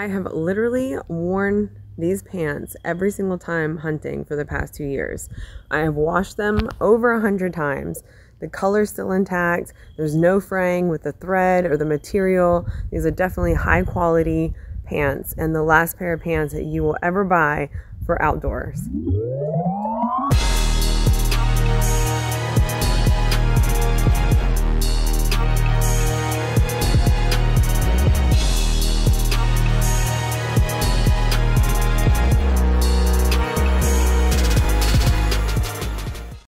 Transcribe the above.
I have literally worn these pants every single time hunting for the past two years. I have washed them over a hundred times. The color's still intact. There's no fraying with the thread or the material. These are definitely high quality pants and the last pair of pants that you will ever buy for outdoors.